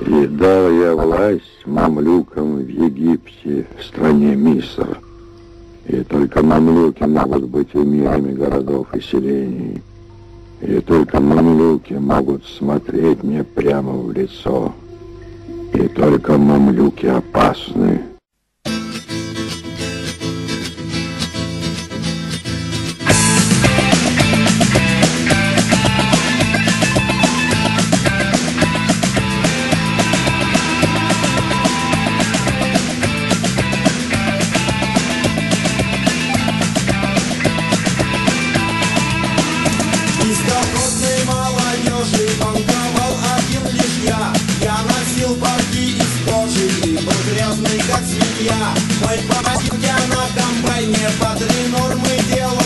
И дал я власть мамлюкам в Египте, в стране Миср. И только мамлюки могут быть эмирами городов и селений. И только мамлюки могут смотреть мне прямо в лицо. И только мамлюки опасны. таежный банковал один лишь я. Я носил парки испорченный, был грязный, как свинья. Мой помощник я на комбайне по три нормы делал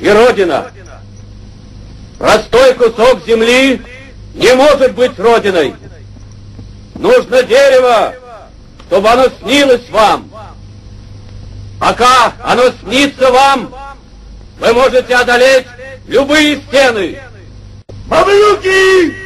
и родина. Простой кусок земли не может быть родиной. Нужно дерево, чтобы оно снилось вам. Пока оно снится вам, вы можете одолеть любые стены. Мамлюки!